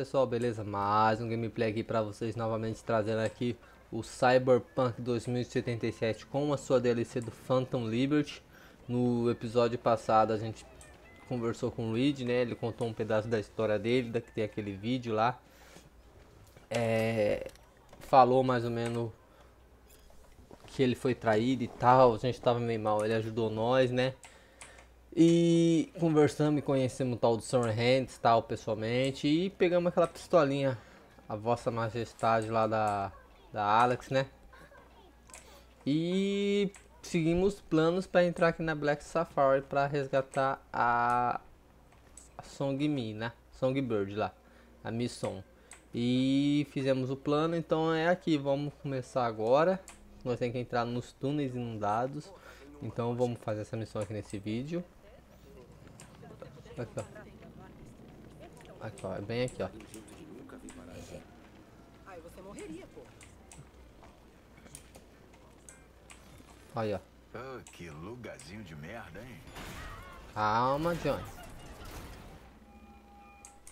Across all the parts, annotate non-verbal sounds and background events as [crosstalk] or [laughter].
pessoal, beleza? Mais um gameplay aqui pra vocês novamente trazendo aqui o Cyberpunk 2077 com a sua DLC do Phantom Liberty. No episódio passado a gente conversou com o Reed, né? Ele contou um pedaço da história dele, da que tem aquele vídeo lá. É, falou mais ou menos que ele foi traído e tal, a gente tava meio mal, ele ajudou nós, né? E conversamos e conhecemos o tal do Sir Hands tal pessoalmente e pegamos aquela pistolinha, a vossa majestade lá da, da Alex, né? E seguimos planos para entrar aqui na Black Safari para resgatar a, a Song né? Songbird lá, a missão. E fizemos o plano, então é aqui, vamos começar agora. Nós temos que entrar nos túneis inundados. Então vamos fazer essa missão aqui nesse vídeo. Aqui, ó. Aqui, ó. É bem aqui, ó. Aí você morreria, pô. Aí, ó. Oh, que lugarzinho de merda, hein? Calma, Johnny.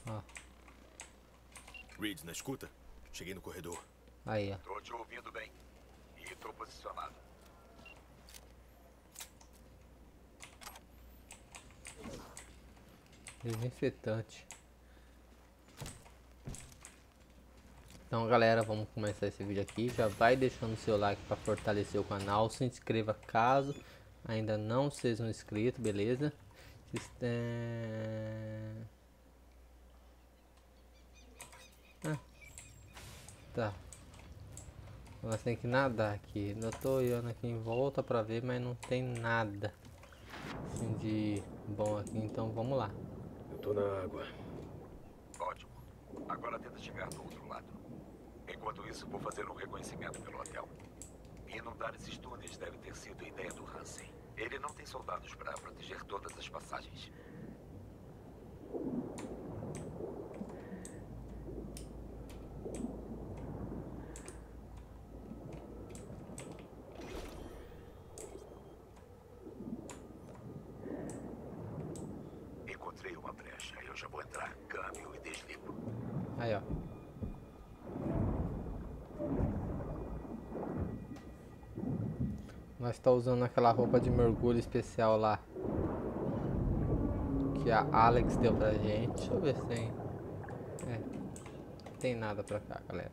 Ó. Reed, na escuta? Cheguei no corredor. Aí, ó. Tô te ouvindo bem. E tô posicionado. Desinfetante. Então galera, vamos começar esse vídeo aqui. Já vai deixando seu like para fortalecer o canal. Se inscreva caso ainda não seja um inscrito, beleza? É... Ah. Tá. Nós tem que nadar aqui. Eu tô olhando aqui em volta para ver, mas não tem nada assim, de bom aqui. Então vamos lá. Tô na água. Ótimo. Agora tenta chegar do outro lado. Enquanto isso, vou fazer um reconhecimento pelo hotel. Inundar esses túneis deve ter sido ideia do Hansen. Ele não tem soldados para proteger todas as passagens. Encontrei uma brecha. Eu já vou entrar. Câmbio e desligo. Aí, ó. Nós tá usando aquela roupa de mergulho especial lá. Que a Alex deu pra gente. Deixa eu ver se tem. É. Não tem nada pra cá, galera.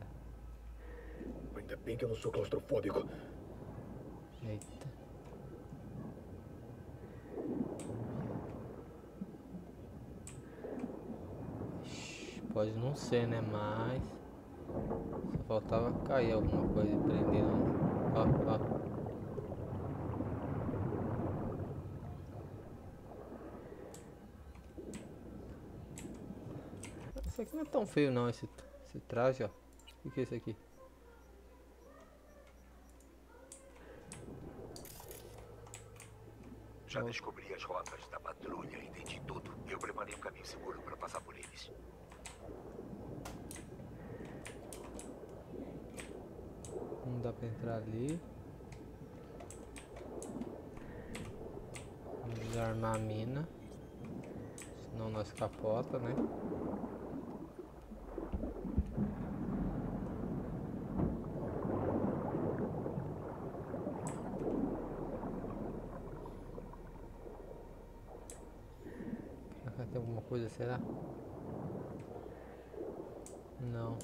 Ainda bem que eu não sou claustrofóbico. Eita. Pode não ser, né? Mas. Só faltava cair alguma coisa e prender. Ó, ó. Isso aqui não é tão feio não, esse, esse traje, ó. O que é isso aqui? Já descobri as rotas da patrulha, entendi tudo. Eu preparei um caminho seguro para passar por eles. Não dá pra entrar ali. Vamos desarmar a mina. Senão nós capota, né? Pra cá tem alguma coisa, será? Não.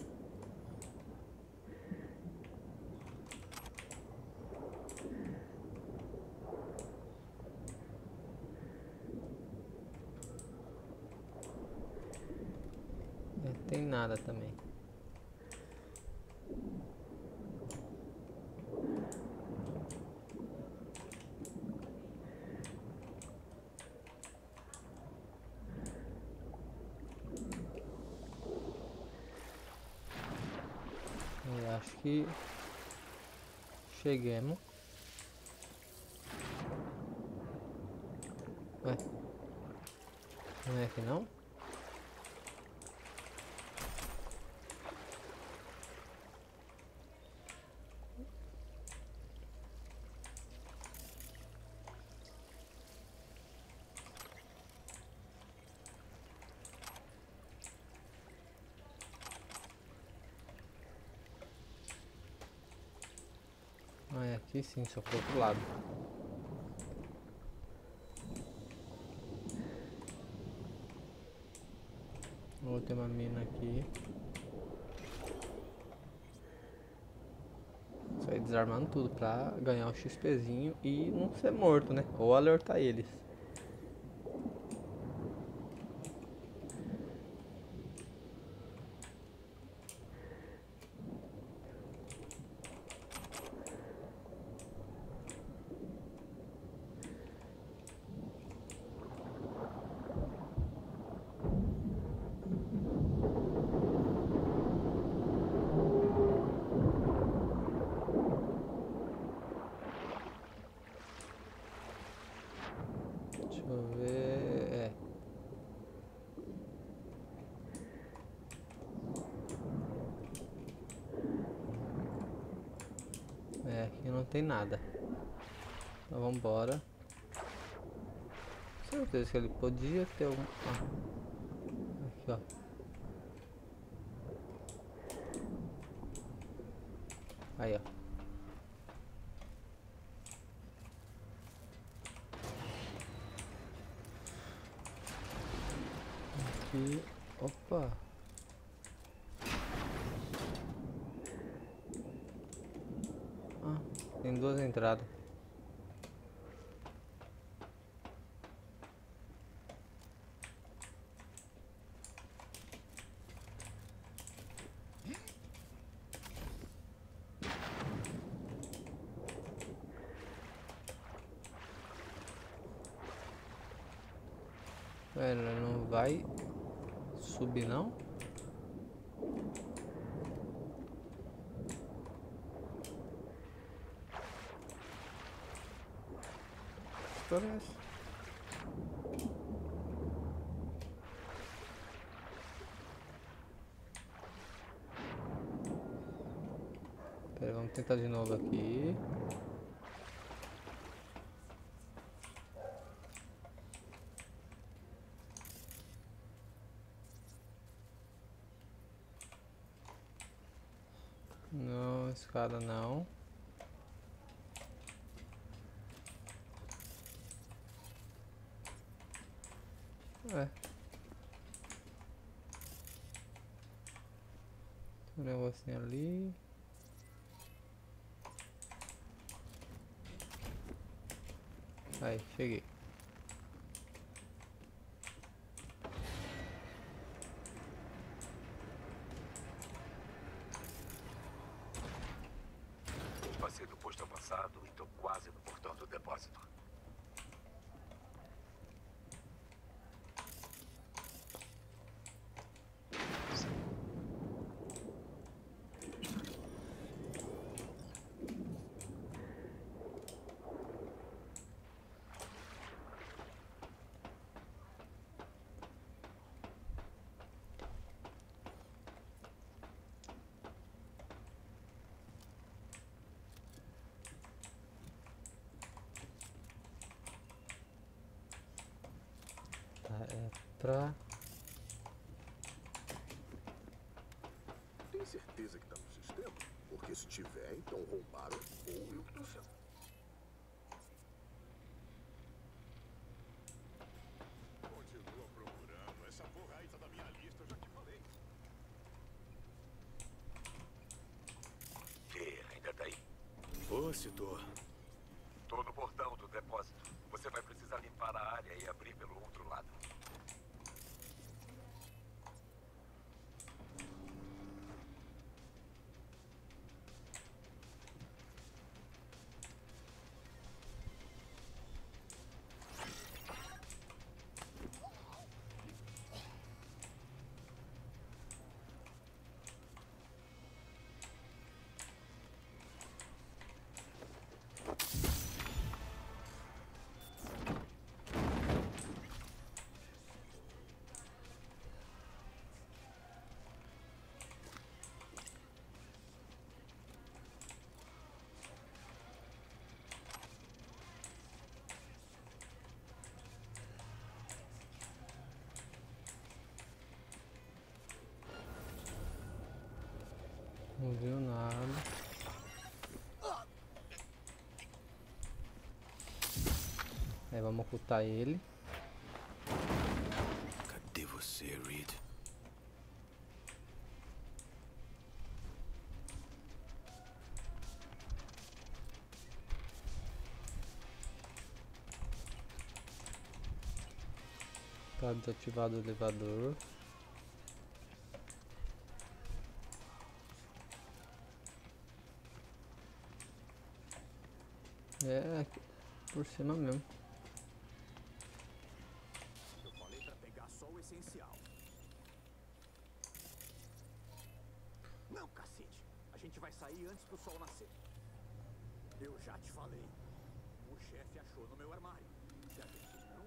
Não tem nada também. Eu acho que cheguemos. Ué. Não é aqui não? Aqui sim, só pro outro lado. Vou ter uma mina aqui. Sair desarmando tudo pra ganhar o XPzinho e não ser morto, né? Ou alertar eles. Deixa eu ver. É. É, aqui não tem nada. Então vamos embora. Certeza que ele podia ter um. Aqui, ó. Aí, ó. Aqui. Opa. Ah, tem duas entradas. Ela não vai subir não? Que história é? Pera, vamos tentar de novo aqui. Não, escada não. É. Ali. Aí, cheguei. Passei do posto avançado e tô quase no portão do depósito. Tá, pra. Tem certeza que tá no sistema? Porque se tiver, então roubaram ou eu tô sendo. Não viu nada. aí vamos ocultar ele. Cadê você, Reed? Tá desativado o elevador. Por cima mesmo. Eu falei pra pegar só o essencial. Não, cacete. A gente vai sair antes do sol nascer. Eu já te falei. O chefe achou no meu armário. Se a gente não.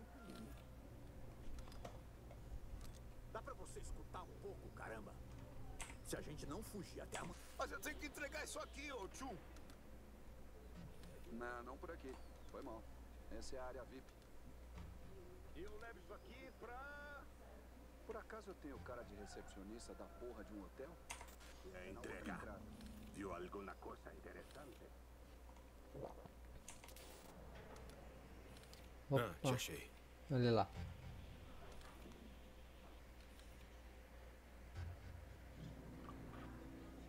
Dá pra você escutar um pouco, caramba? Se a gente não fugir até amanhã. Mas eu tenho que entregar isso aqui, ô tio. Não, não por aqui. Foi mal. Essa é a área VIP. E eu levo isso aqui pra. Por acaso eu tenho cara de recepcionista da porra de um hotel? É entrada. Viu alguma coisa interessante? Ah, te Opa, achei. olha lá.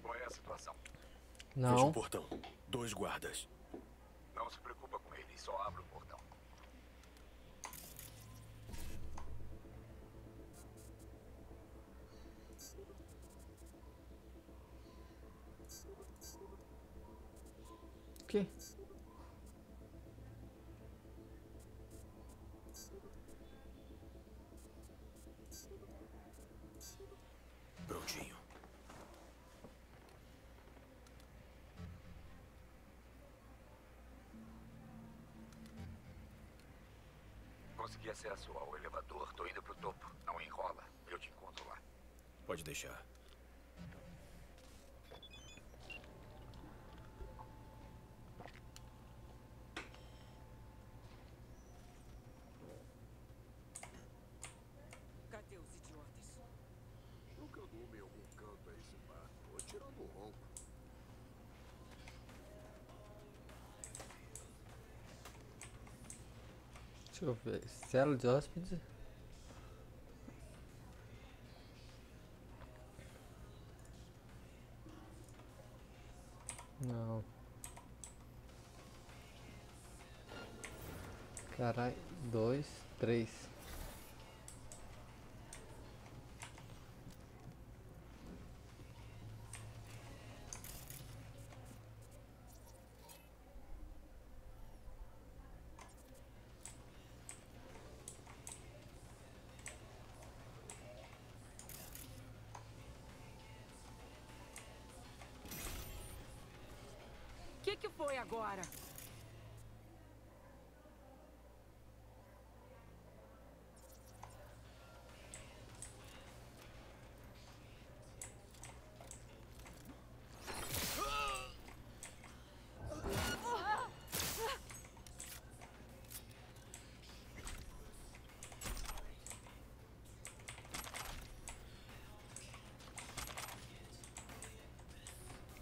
Qual é a situação? Fecha Não, o portão. Dois guardas. Não se preocupa com eles, só abre o portão. o quê? Prontinho. Acesso ao elevador, tô indo pro topo. Não enrola, eu te encontro lá. Pode deixar. Cadê os idiotas? Nunca durmo em algum canto a esse bar. Tô tirando um ronco. Deixa eu ver. Cela de hóspedes. Não. Carai, dois, três. Agora?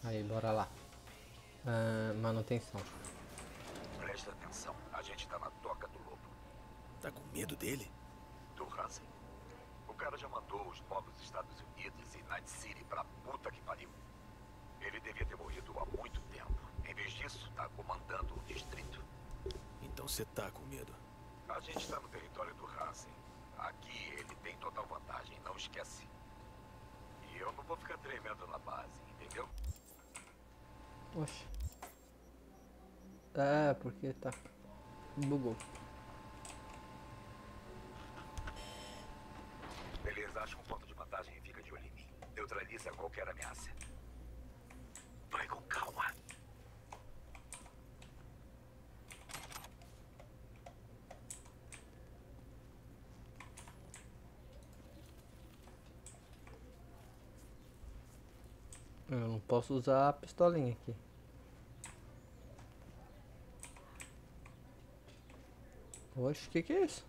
Aí, bora lá. Ah, manutenção. Presta atenção, a gente tá na toca do lobo. Tá com medo dele? Do Hansen. O cara já mandou os povos Estados Unidos e Night City pra puta que pariu. Ele devia ter morrido há muito tempo. Em vez disso, tá comandando o distrito. Então você tá com medo. A gente tá no território do Hansen. Aqui ele tem total vantagem, não esquece. E eu não vou ficar tremendo na base, entendeu? Oxe. É, porque tá. Bugou. Beleza, acha um ponto de vantagem e fica de olho em mim. Neutraliza qualquer ameaça. Vai com calma. Eu não posso usar a pistolinha aqui. Oxe, o que, que é isso?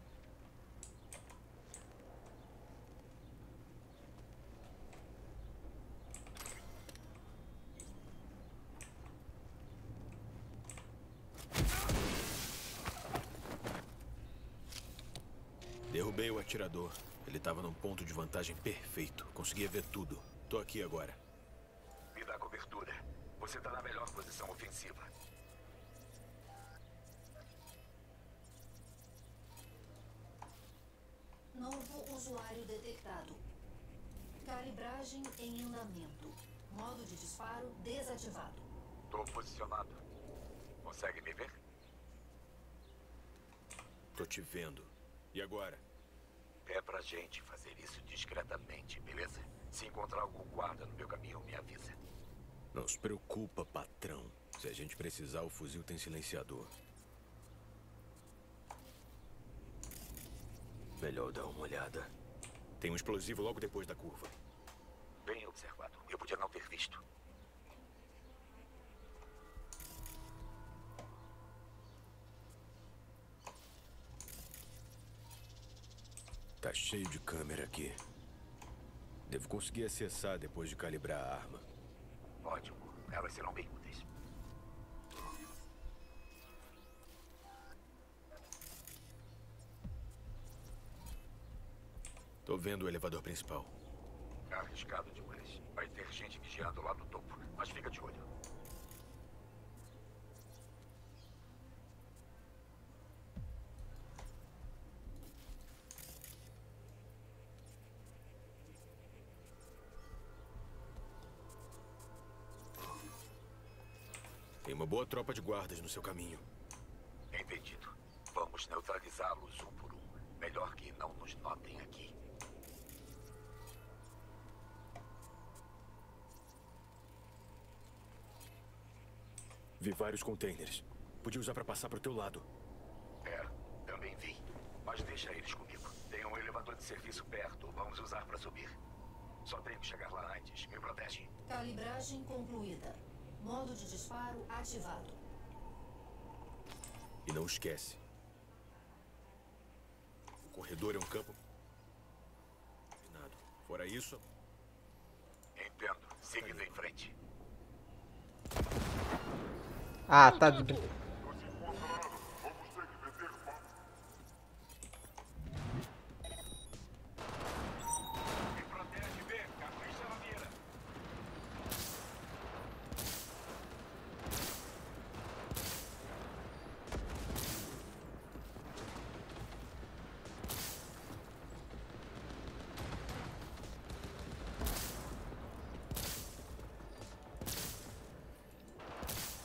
Derrubei o atirador. Ele tava num ponto de vantagem perfeito. Conseguia ver tudo. Tô aqui agora. Me dá cobertura. Você tá na melhor posição ofensiva. Novo usuário detectado. Calibragem em andamento. Modo de disparo desativado. Tô posicionado. Consegue me ver? Tô te vendo. E agora? É pra gente fazer isso discretamente, beleza? Se encontrar algum guarda no meu caminho, me avisa. Não se preocupa, patrão. Se a gente precisar, o fuzil tem silenciador. Melhor dar uma olhada. Tem um explosivo logo depois da curva. Bem observado. Eu podia não ter visto. Tá cheio de câmera aqui. Devo conseguir acessar depois de calibrar a arma. Ótimo. Elas serão bem úteis. Tô vendo o elevador principal. Arriscado demais. Vai ter gente vigiando lá no topo. Mas fica de olho. Tem uma boa tropa de guardas no seu caminho. Entendido. Vamos neutralizá-los um por um. Melhor que não nos notem aqui. Vi vários containers. Podia usar pra passar pro teu lado. É, também vi. Mas deixa eles comigo. Tem um elevador de serviço perto. Vamos usar para subir. Só tenho que chegar lá antes. Me protege. Calibragem concluída. Modo de disparo ativado. E não esquece. O corredor é um campo. Fora isso, Entendo. Seguindo em frente. Ah, tá de... brin- Me protege, vê. Capricha na mira.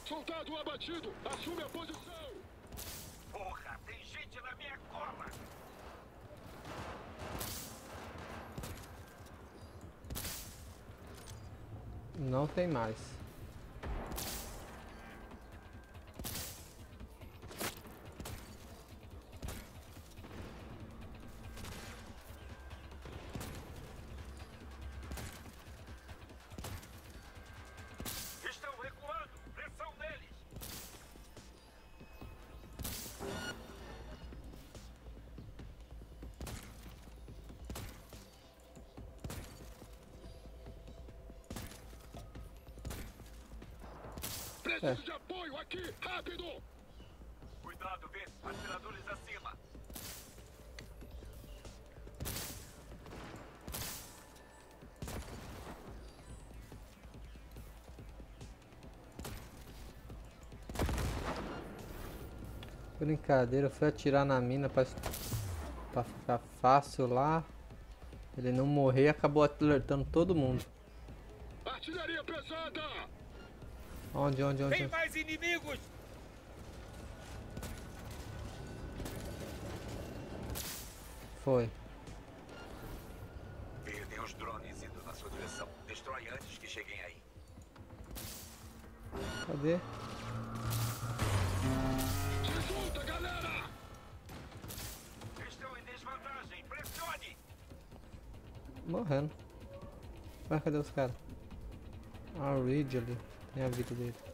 Soldado abatido! Assume a posição! Porra, tem gente na minha cola. Não tem mais. Preciso de apoio aqui! Rápido! Cuidado, vê. Atiradores acima. Brincadeira, eu fui atirar na mina pra, pra ficar fácil lá. Ele não morrer e acabou alertando todo mundo. Onde, onde, onde? onde? mais inimigos! Foi. Tem os drones indo na sua direção. Destrói antes que cheguem aí. Cadê? Se junta, galera! Estão em desvantagem. Pressione. Morrendo. Ué, cadê os caras? Ah, o Reed ali. Tem a vida dele.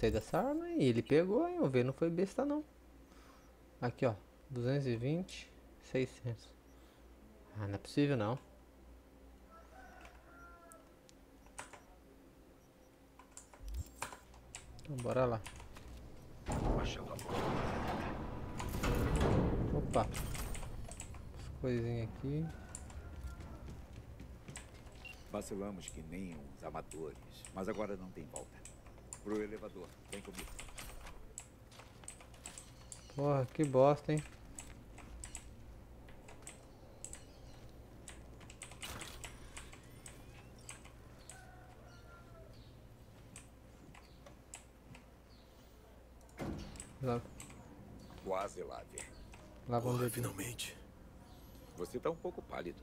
Gostei dessa arma e ele pegou, hein? O V não foi besta não. Aqui, ó. 220, 600. Ah, não é possível não. Então bora lá. Opa. As coisinhas aqui. Vacilamos que nem uns amadores, mas agora não tem volta. Pro elevador, vem comigo. Porra, que bosta, hein? Lá, Quase lá, lá vamos ver. finalmente. Você tá um pouco pálido.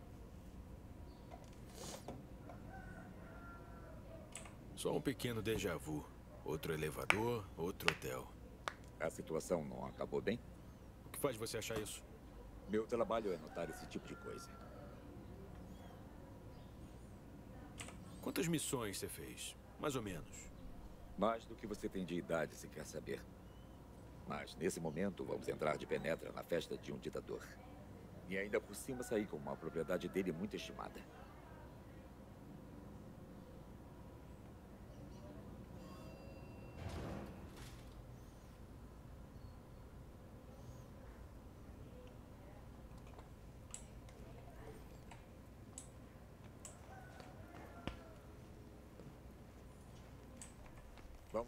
Só um pequeno déjà vu. Outro elevador, outro hotel. A situação não acabou bem? O que faz você achar isso? Meu trabalho é notar esse tipo de coisa. Quantas missões você fez? Mais ou menos. Mais do que você tem de idade se quer saber. Mas nesse momento vamos entrar de penetra na festa de um ditador. E ainda por cima sair com uma propriedade dele muito estimada.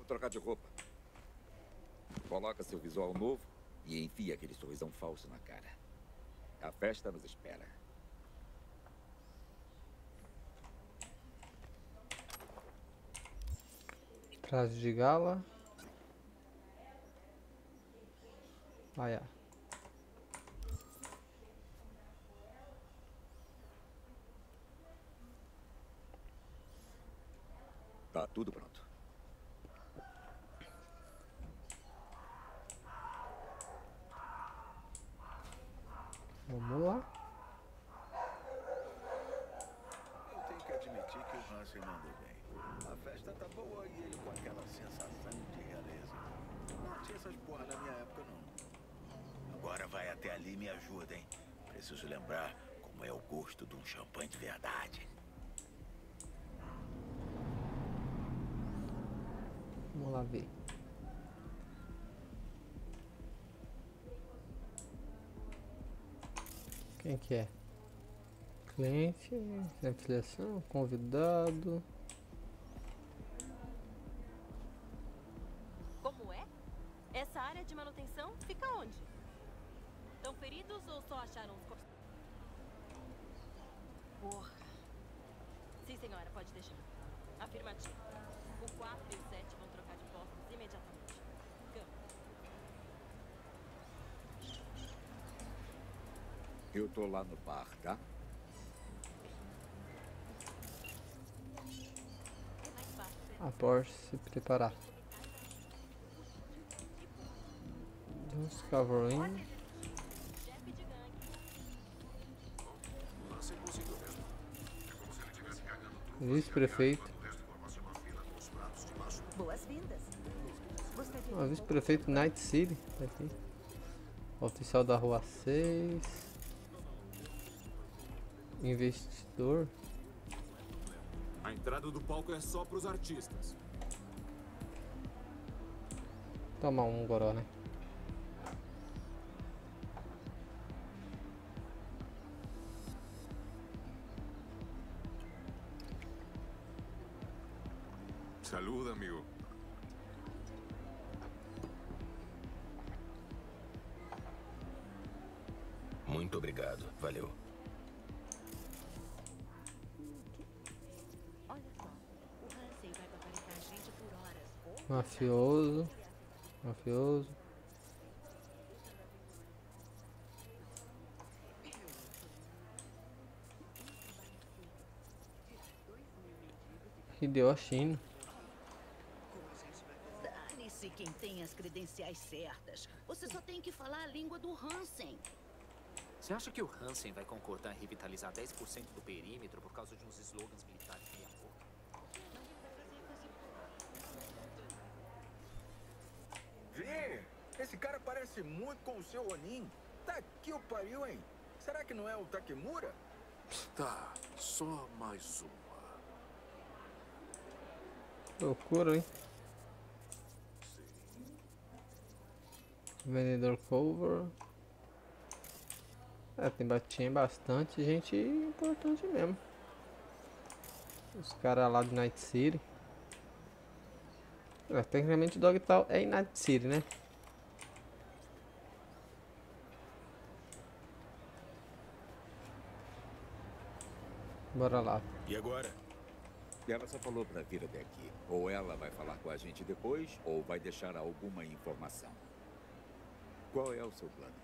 Trocar de roupa. Coloca seu visual novo e enfia aquele sorrisão falso na cara. A festa nos espera. Traje de gala. Ah, é. Tá tudo pronto. Vamos lá. Eu tenho que admitir que o Hansen mandou bem. A festa tá boa e ele com aquela sensação de realeza. Não tinha essas porra na minha época, não. Agora vai até ali e me ajuda, hein? Preciso lembrar como é o gosto de um champanhe de verdade. Vamos lá ver. Quem que é? Cliente, afiliação, convidado. Como é? Essa área de manutenção fica onde? Estão feridos ou só acharam os corpos? Porra. Sim, senhora, pode deixar. Afirmativo. O 4 e o 7 vão trocar de postos imediatamente. Cama. Eu tô lá no bar, tá? Após se preparar. De gangue. Vice-prefeito. Boas-vindas. Ah, vice-prefeito Night City. tá aqui. Oficial da rua 6. Investidor. A entrada do palco é só pros artistas. Tomar um goró, né? Saluda, amigo. Muito obrigado. Valeu. Mafioso. Mafioso. Hideyoshino. Dane-se quem tem as credenciais certas. Você só tem que falar a língua do Hansen. Você acha que o Hansen vai concordar em revitalizar 10% do perímetro por causa de uns slogans militares Esse cara parece muito com o seu Ronin. Tá que o pariu, hein? Será que não é o Takemura? Tá, só mais uma. Loucura, hein? Vendedor cover. É, tem tinha bastante gente importante mesmo. Os caras lá de Night City. É, tecnicamente o Dogtown é em Night City, né? Bora lá. E agora? Ela só falou pra vir até aqui. Ou ela vai falar com a gente depois, ou vai deixar alguma informação. Qual é o seu plano?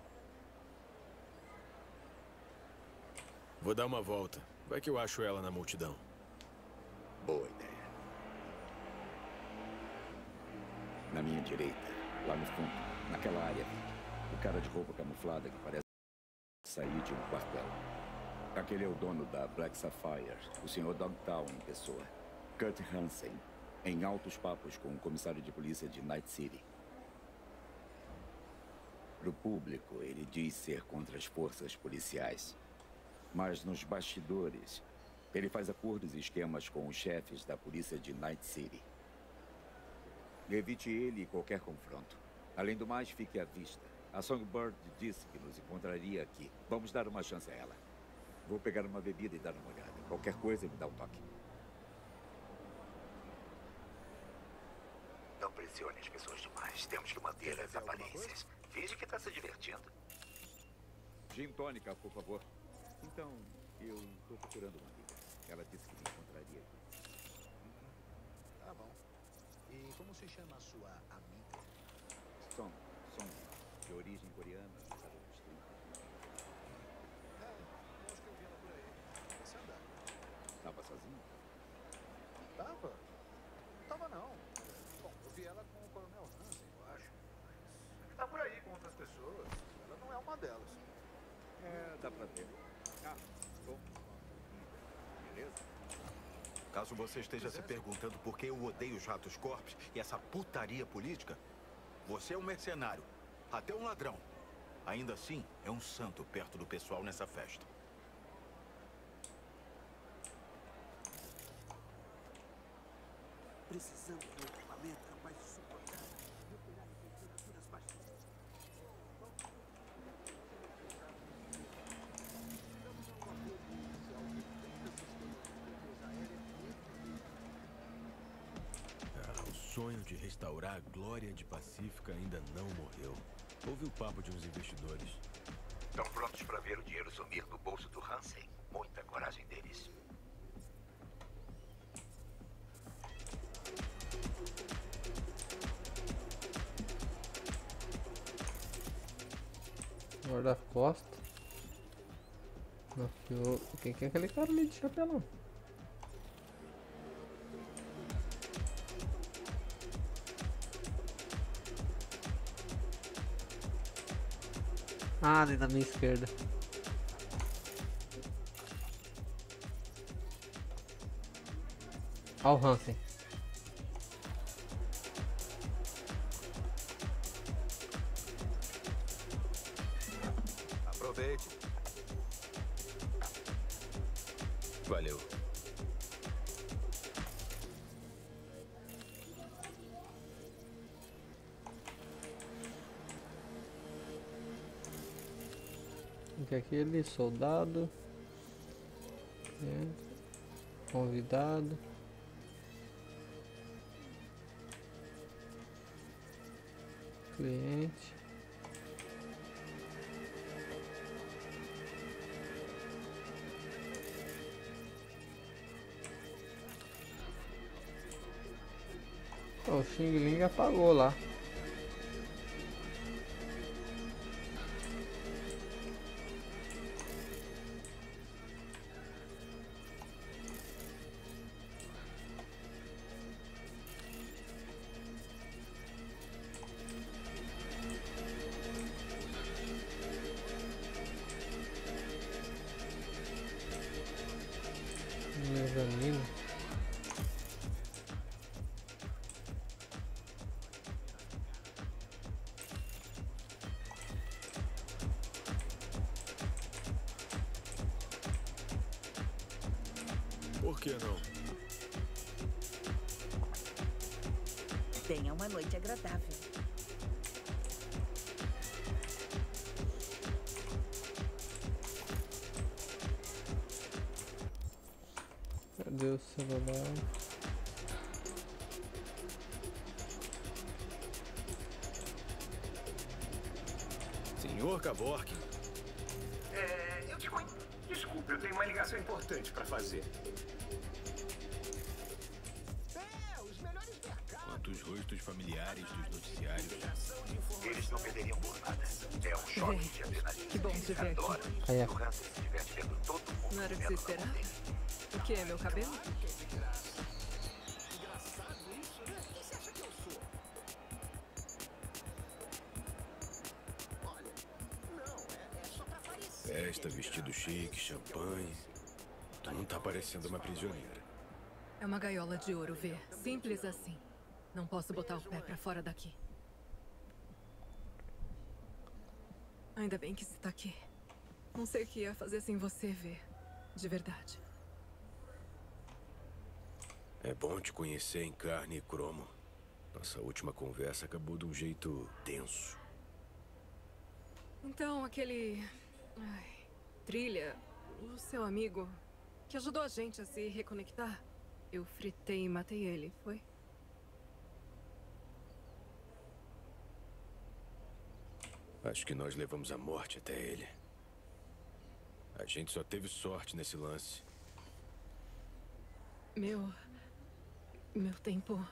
Vou dar uma volta. Vai que eu acho ela na multidão. Boa ideia. Na minha direita, lá no fundo, naquela área, o cara de roupa camuflada que parece sair de um quartel. Aquele é o dono da Black Sapphire, o Sr. Dogtown em pessoa. Kurt Hansen, em altos papos com o comissário de polícia de Night City. Para o público, ele diz ser contra as forças policiais. Mas nos bastidores, ele faz acordos e esquemas com os chefes da polícia de Night City. Evite ele e qualquer confronto. Além do mais, fique à vista. A Songbird disse que nos encontraria aqui. Vamos dar uma chance a ela. Vou pegar uma bebida e dar uma olhada. Qualquer coisa, me dá um toque. Não pressione as pessoas demais. Temos que manter as aparências. Finge que está se divertindo. Gin tônica, por favor. Então, eu estou procurando uma amiga. Ela disse que me encontraria aqui. Tá bom. E como se chama a sua amiga? Song, Song, de origem coreana, casada nos 30. É, acho que eu vi ela por aí. Esse andar. Estava sozinho? Tava? Tava não. Bom, eu vi ela com o Coronel Hansen, eu acho. Mas tá por aí com outras pessoas. Ela não é uma delas. É, dá pra ver. Ah, bom. Beleza? Caso você esteja se perguntando por que eu odeio os Ratos Corps e essa putaria política, você é um mercenário, até um ladrão. Ainda assim, é um santo perto do pessoal nessa festa. Precisamos de um equipamento capaz de suportar e operar em temperaturas baixíssimas. Ah, o sonho de restaurar a glória de Pacífica ainda não morreu. Houve o papo de uns investidores. Estão prontos para ver o dinheiro sumir do bolso do Hansen? Muita coragem deles. Guarda-costa. Quem que é aquele cara ali de chapelão? Ah, ali na minha esquerda. Olha o Hansen. Aquele? Soldado. É. Convidado. Cliente. O Xing Ling apagou lá. Eu tenho uma ligação importante pra fazer. quantos rostos familiares dos noticiários. Eles não perderiam por nada. É um choque de adrenalina. Que bom te ver aqui. Aí, O Hansen se diverte vendo todo mundo Não era o que você esperava? O que é meu cabelo? Chique, champanhe. Tu não tá parecendo uma prisioneira. É uma gaiola de ouro, vê. Simples assim. Não posso botar o pé pra fora daqui. Ainda bem que você tá aqui. Não sei o que ia fazer sem você ver. De verdade. É bom te conhecer em carne e cromo. Nossa última conversa acabou de um jeito tenso. Então, aquele. Ai, trilha, o seu amigo, que ajudou a gente a se reconectar. Eu fritei e matei ele, foi? Acho que nós levamos a morte até ele. A gente só teve sorte nesse lance. Meu. Meu tempo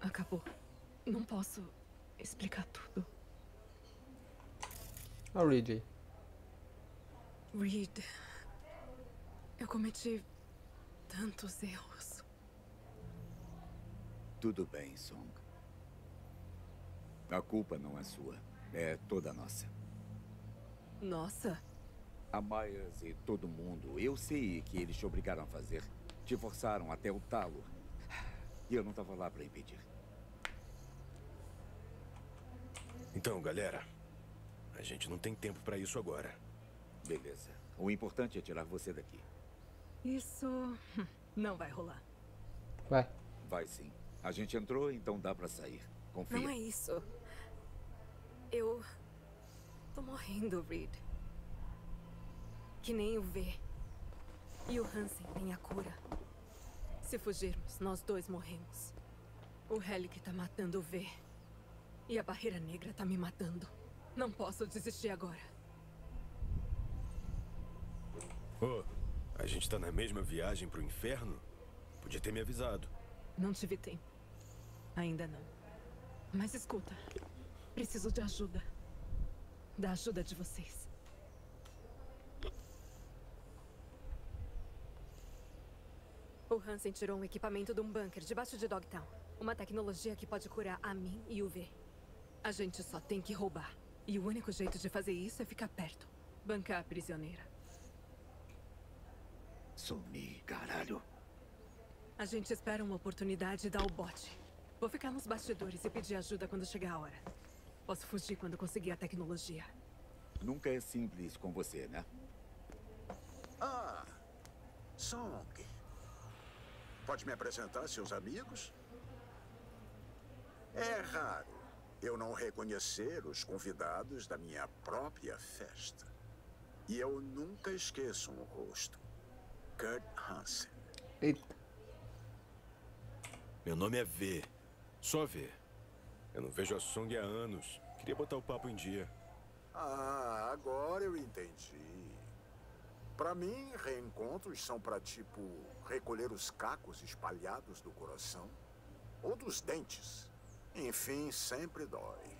acabou. Não posso explicar tudo. Olha o Reed. Eu cometi tantos erros. Tudo bem, Song. A culpa não é sua. É toda nossa. Nossa, A Myers e todo mundo, eu sei que eles te obrigaram a fazer. Te forçaram até o talo. E eu não estava lá para impedir. Então, galera, a gente não tem tempo pra isso agora. Beleza. O importante é tirar você daqui. isso [laughs] não vai rolar. Vai. Vai sim. A gente entrou, então dá para sair. Confia. Não é isso. Eu. tô morrendo, Reed. Que nem o V. E o Hansen tem a cura. Se fugirmos, nós dois morremos. O Helic tá matando o V. E a Barreira Negra tá me matando. Não posso desistir agora. Ô, a gente tá na mesma viagem pro inferno? Podia ter me avisado. Não tive tempo. Ainda não. Mas escuta. Preciso de ajuda. Da ajuda de vocês. O Hansen tirou um equipamento de um bunker debaixo de Dogtown. Uma tecnologia que pode curar a mim e o V. A gente só tem que roubar. E o único jeito de fazer isso é ficar perto. Bancar a prisioneira. Sumi, caralho. A gente espera uma oportunidade e dá o bote. Vou ficar nos bastidores e pedir ajuda quando chegar a hora. Posso fugir quando conseguir a tecnologia. Nunca é simples com você, né? Ah, Song. Pode me apresentar seus amigos? É raro eu não reconhecer os convidados da minha própria festa. E eu nunca esqueço um rosto. Kurt Hansen. Eita. Meu nome é V. Só V. Eu não vejo a Song há anos. Queria botar o papo em dia. Ah, agora eu entendi. Pra mim, reencontros são pra tipo recolher os cacos espalhados do coração ou dos dentes. Enfim, sempre dói.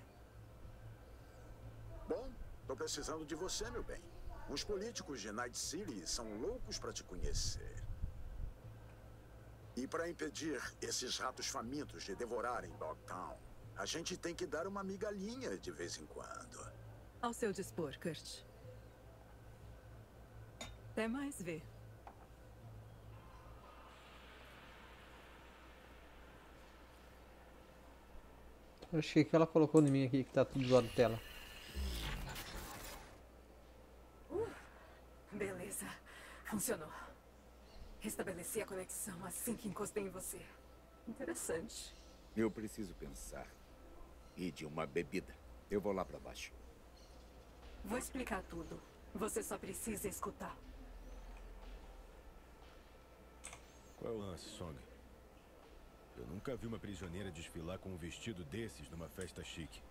Bom, tô precisando de você, meu bem. Os políticos de Night City são loucos pra te conhecer. E pra impedir esses ratos famintos de devorarem Dogtown, a gente tem que dar uma migalhinha de vez em quando. Ao seu dispor, Kurt. Até mais ver. Acho que ela colocou em mim aqui que tá tudo do lado da tela. Beleza. Funcionou. Restabeleci a conexão assim que encostei em você. Interessante. Eu preciso pensar. E de uma bebida. Eu vou lá pra baixo. Vou explicar tudo. Você só precisa escutar. Qual é o lance, Song? Eu nunca vi uma prisioneira desfilar com um vestido desses numa festa chique.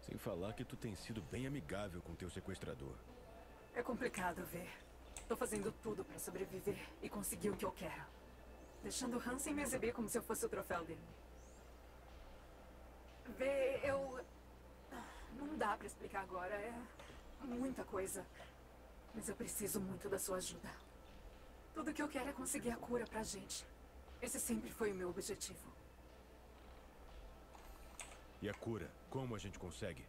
Sem falar que tu tem sido bem amigável com teu sequestrador. É complicado ver. Tô fazendo tudo pra sobreviver e conseguir o que eu quero. Deixando Hansen me exibir como se eu fosse o troféu dele. Vê, eu... Não dá pra explicar agora, é muita coisa. Mas eu preciso muito da sua ajuda. Tudo que eu quero é conseguir a cura pra gente. Esse sempre foi o meu objetivo. E a cura? Como a gente consegue?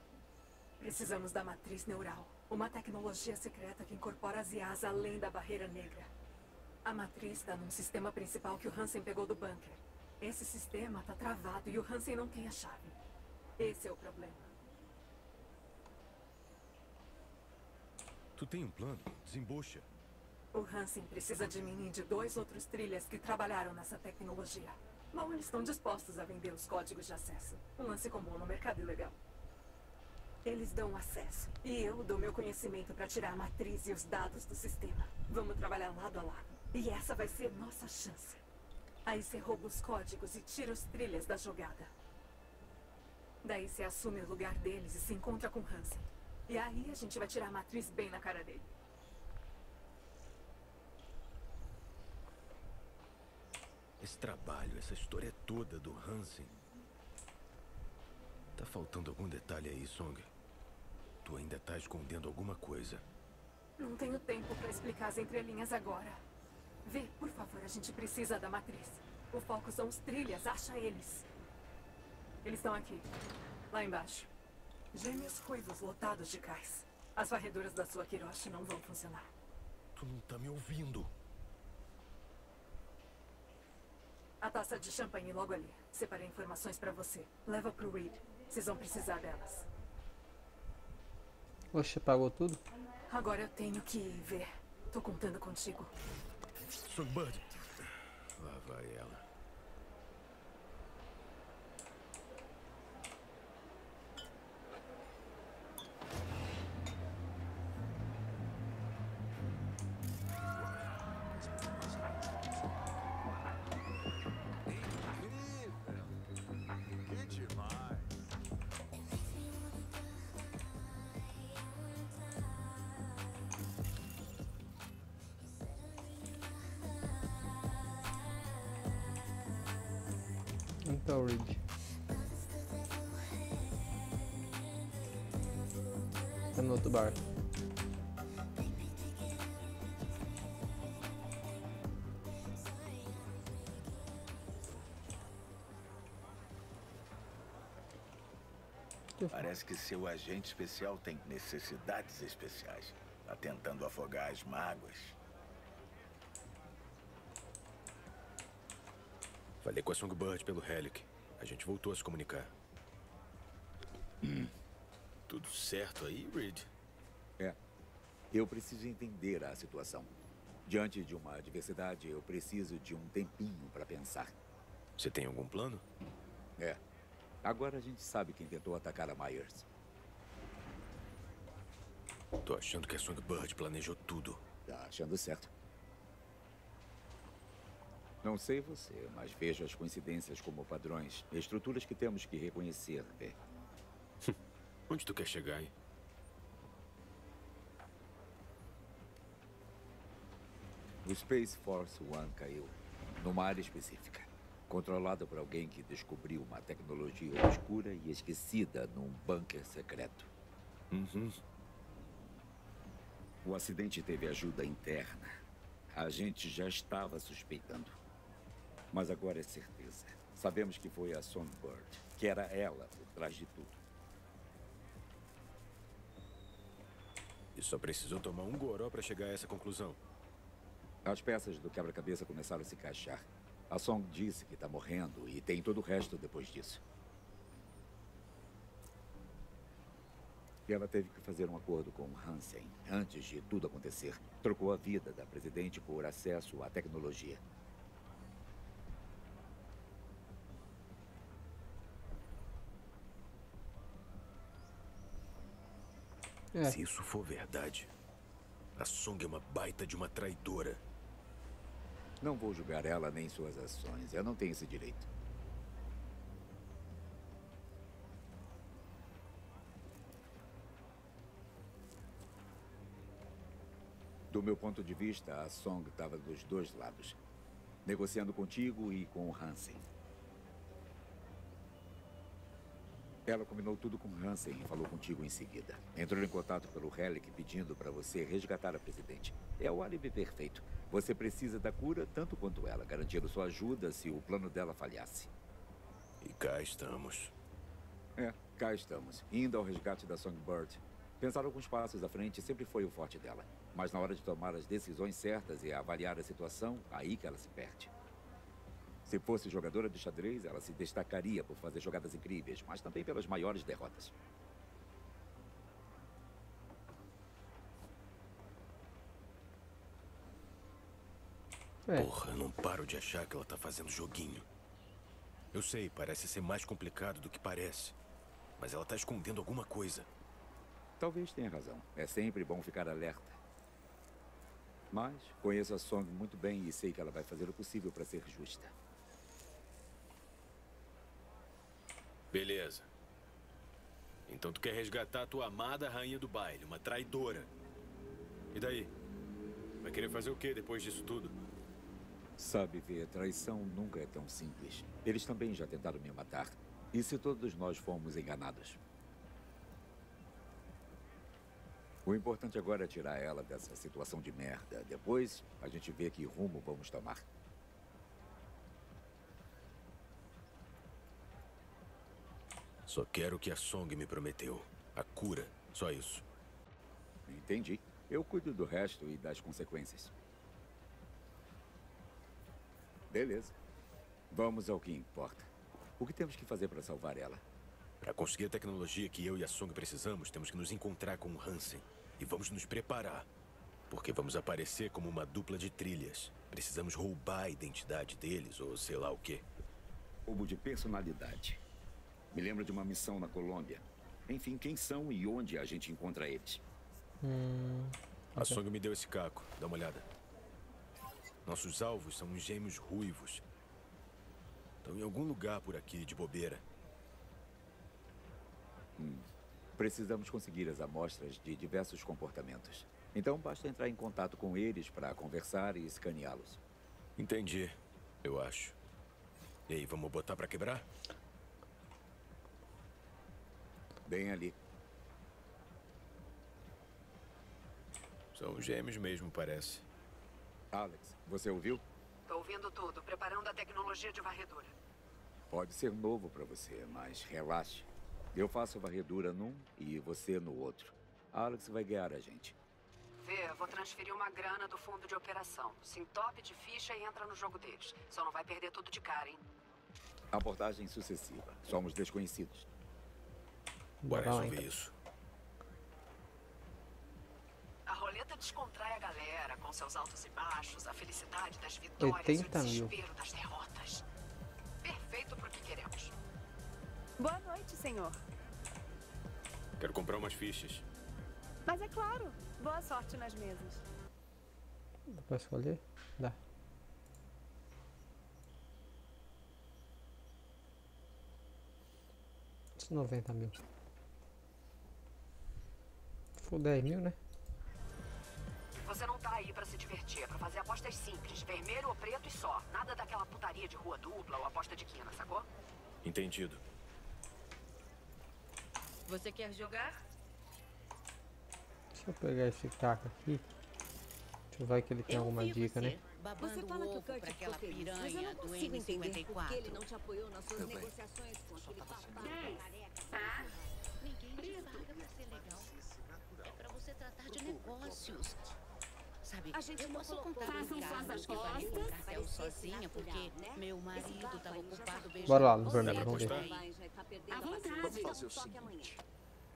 Precisamos da matriz neural. Uma tecnologia secreta que incorpora as IAs além da barreira negra. A matriz está num sistema principal que o Hansen pegou do bunker. Esse sistema está travado e o Hansen não tem a chave. Esse é o problema. Tu tem um plano? Desembucha. O Hansen precisa de mim e de dois outros trilhas que trabalharam nessa tecnologia. Mal eles estão dispostos a vender os códigos de acesso. Um lance comum no mercado ilegal. Eles dão acesso. E eu dou meu conhecimento para tirar a matriz e os dados do sistema. Vamos trabalhar lado a lado. E essa vai ser nossa chance. Aí você rouba os códigos e tira os trilhas da jogada. Daí você assume o lugar deles e se encontra com Hansen. E aí a gente vai tirar a matriz bem na cara dele. Esse trabalho, essa história toda do Hansen. Tá faltando algum detalhe aí, Song? Tu ainda tá escondendo alguma coisa. Não tenho tempo para explicar as entrelinhas agora. Vê, por favor, a gente precisa da matriz. O foco são os trilhas, acha eles. Eles estão aqui, lá embaixo. Gêmeos ruivos lotados de cais. As varreduras da sua Kiroshi não vão funcionar. Tu não tá me ouvindo. A taça de champanhe logo ali. Separei informações pra você. Leva pro Reed. Vocês vão precisar delas. Oxe, pagou tudo? Agora eu tenho que ver. Tô contando contigo. Songbird. Lá vai ela. Então, Reed. Tá no outro bar. Parece que seu agente especial tem necessidades especiais. Tá tentando afogar as mágoas. Falei com a Songbird pelo Helic. A gente voltou a se comunicar. Tudo certo aí, Reed? É. Eu preciso entender a situação. Diante de uma adversidade, eu preciso de um tempinho para pensar. Você tem algum plano? É. Agora a gente sabe quem tentou atacar a Myers. Tô achando que a Songbird planejou tudo. Tá achando certo. Não sei você, mas vejo as coincidências como padrões. Estruturas que temos que reconhecer, vê. [laughs] Onde tu quer chegar, hein? O Space Force One caiu numa área específica, controlada por alguém que descobriu uma tecnologia obscura e esquecida num bunker secreto. Uhum. O acidente teve ajuda interna. A gente já estava suspeitando. Mas agora é certeza. Sabemos que foi a Songbird, que era ela por trás de tudo. E só precisou tomar um goró pra chegar a essa conclusão. As peças do quebra-cabeça começaram a se encaixar. A Song disse que está morrendo e tem todo o resto depois disso. E ela teve que fazer um acordo com Hansen antes de tudo acontecer. Trocou a vida da presidente por acesso à tecnologia. É. Se isso for verdade, a Song é uma baita de uma traidora. Não vou julgar ela nem suas ações. Eu não tenho esse direito. Do meu ponto de vista, a Song estava dos dois lados. Negociando contigo e com o Hansen. Ela combinou tudo com Hansen e falou contigo em seguida. Entrou em contato pelo Relic pedindo para você resgatar a presidente. É o álibi perfeito. Você precisa da cura tanto quanto ela, garantindo sua ajuda se o plano dela falhasse. E cá estamos. É, cá estamos. Indo ao resgate da Songbird. Pensar alguns passos à frente sempre foi o forte dela. Mas na hora de tomar as decisões certas e avaliar a situação, aí que ela se perde. Se fosse jogadora de xadrez, ela se destacaria por fazer jogadas incríveis, mas também pelas maiores derrotas. É. Porra, eu não paro de achar que ela tá fazendo joguinho. Eu sei, parece ser mais complicado do que parece. Mas ela tá escondendo alguma coisa. Talvez tenha razão. É sempre bom ficar alerta. Mas conheço a Song muito bem e sei que ela vai fazer o possível para ser justa. Beleza. Então tu quer resgatar a tua amada rainha do baile, uma traidora. E daí? Vai querer fazer o que depois disso tudo? Sabe, ver, traição nunca é tão simples. Eles também já tentaram me matar. E se todos nós fomos enganados? O importante agora é tirar ela dessa situação de merda. Depois, a gente vê que rumo vamos tomar. Só quero o que a Song me prometeu. A cura. Só isso. Entendi. Eu cuido do resto e das consequências. Beleza. Vamos ao que importa. O que temos que fazer para salvar ela? Para conseguir a tecnologia que eu e a Song precisamos, temos que nos encontrar com o Hansen. E vamos nos preparar. Porque vamos aparecer como uma dupla de trilhas. Precisamos roubar a identidade deles, ou sei lá o quê. Roubo de personalidade. Me lembra de uma missão na Colômbia. Enfim, quem são e onde a gente encontra eles? Hum, a Song me deu esse caco. Dá uma olhada. Nossos alvos são uns gêmeos ruivos. Estão em algum lugar por aqui, de bobeira. Hum. Precisamos conseguir as amostras de diversos comportamentos. Então basta entrar em contato com eles para conversar e escaneá-los. Entendi, eu acho. E aí, vamos botar para quebrar? Bem ali. São gêmeos mesmo, parece. Alex, você ouviu? Tô ouvindo tudo, preparando a tecnologia de varredura. Pode ser novo para você, mas relaxe. Eu faço varredura num e você no outro. Alex vai guiar a gente. Vê, vou transferir uma grana do fundo de operação. Se entope de ficha e entra no jogo deles. Só não vai perder tudo de cara, hein? Abordagem sucessiva. Somos desconhecidos. Bora resolver isso. A roleta descontrai a galera com seus altos e baixos, a felicidade das vitórias e o desespero mil. das derrotas. Perfeito pro que queremos. Boa noite, senhor. Quero comprar umas fichas. Mas é claro. Boa sorte nas mesas. Dá pra escolher? Dá. Noventa mil. For 10 mil, né? Você não tá aí pra se divertir, é pra fazer apostas simples, vermelho ou preto e só. Nada daquela putaria de rua dupla ou aposta de quina, sacou? Entendido. Você quer jogar? Deixa eu pegar esse caco aqui. Deixa eu ver que ele tem eu alguma dica, você, né? Você fala que o pra aquela piranha mas eu não do M54. Por que ele não te apoiou nas suas negociações com aquele babado careca? Ninguém te paga pra ser legal. Tratar de negócios. Sabe, a gente eu posso contar que com o cartel sozinha, porque né? meu marido estava ocupado beijando Bora lá, no vermelho, vamos ver. Vamos fazer o seguinte.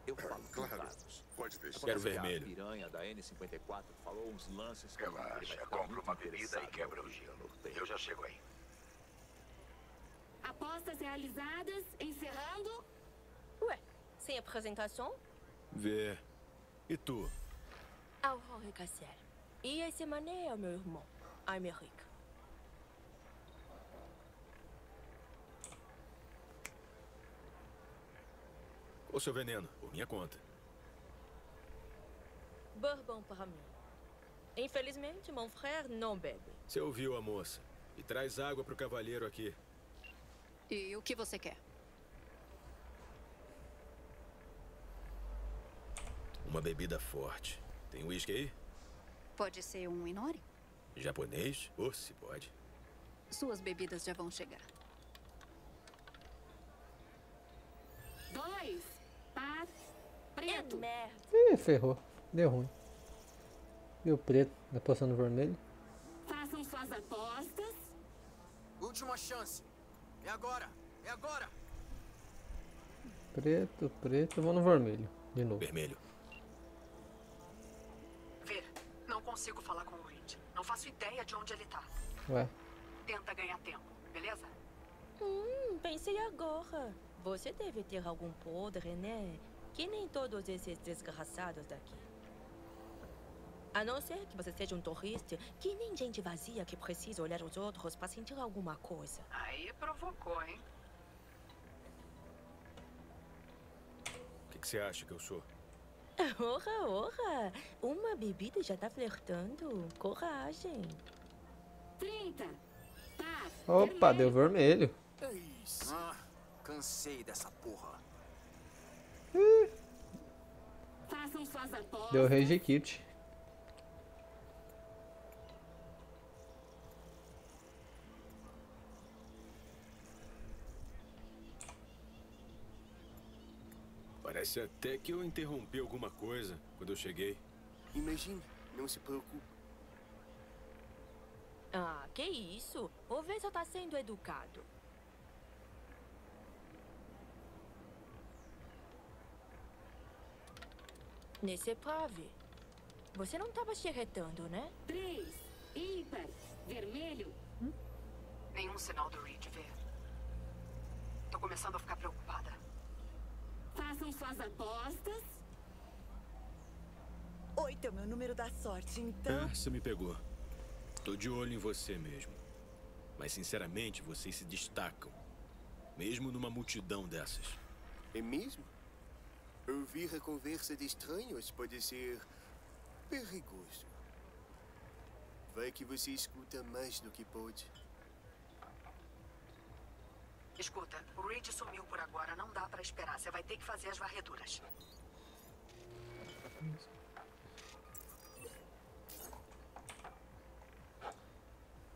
Eu falo claro. Pode deixar. Quero vermelho. A piranha da N54 falou uns lances que Relaxa, compra uma bebida e quebra o gelo. Eu já chego aí. Apostas realizadas, encerrando. Ué, sem apresentação? Vê. E tu? Aurora Cassiel. E esse mané é o meu irmão, América. Ou seu veneno, por minha conta. Bourbon para mim. Infelizmente, mon frère não bebe. Você ouviu a moça. E traz água pro cavalheiro aqui. E o que você quer? Uma bebida forte. Tem uísque aí? Pode ser um Inori? Japonês? Ou se pode. Suas bebidas já vão chegar. Dois. Par. Preto. É merda. Ih, ferrou. Deu ruim. E o preto, tá passando vermelho. Façam suas apostas. Última chance. É agora. É agora. Preto, preto. Vou no vermelho. De novo. Vermelho. Consigo falar com o Reed. Não faço ideia de onde ele tá. Ué. Tenta ganhar tempo, beleza? Hum, pensei agora. Você deve ter algum podre, né? Que nem todos esses desgraçados daqui. A não ser que você seja um turista, que nem gente vazia que precisa olhar os outros para sentir alguma coisa. Aí provocou, hein? O que, que você acha que eu sou? [laughs] Ora, ora! Uma bebida já tá flertando. Coragem. 30. Par. Opa, deu vermelho. Ah, cansei dessa porra. Façam suas apostas. Deu rage kit. Parece até que eu interrompi alguma coisa quando eu cheguei. Imagine, não se preocupe. Ah, que isso? O Vê só tá sendo educado. Nesse prove. Você não tava se retando, né? Três. Ímpar. Vermelho. Nenhum sinal do Reed, vê. Tô começando a ficar preocupada. Façam suas apostas. Oito é o meu número da sorte, então. Ah, você me pegou. Tô de olho em você mesmo. Mas sinceramente, vocês se destacam. Mesmo numa multidão dessas. É mesmo? Ouvir a conversa de estranhos pode ser perigoso. Vai que você escuta mais do que pode. Escuta, o Reed sumiu por agora. Não dá pra esperar. Você vai ter que fazer as varreduras.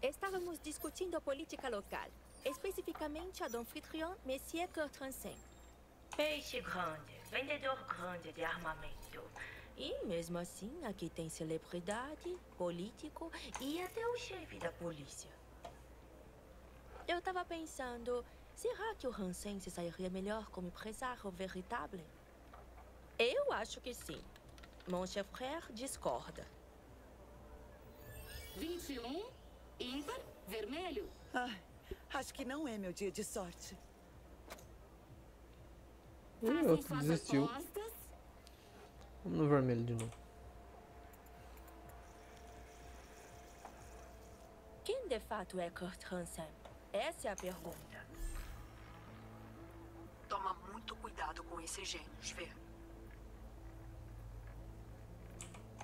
Estávamos discutindo a política local, especificamente a do anfitrião Monsieur Cortransen. Peixe grande, vendedor grande de armamento. E mesmo assim, aqui tem celebridade, político e até o chefe da polícia. Eu tava pensando, será que o Hansen se sairia melhor como empresário veritável? Eu acho que sim. Mon cher frère discorda. 21. Ímpar. Vermelho. Ai, acho que não é meu dia de sorte. Ih, outro desistiu. Vamos no vermelho de novo. Quem de fato é Kurt Hansen? Essa é a pergunta. Esses gênios, vê.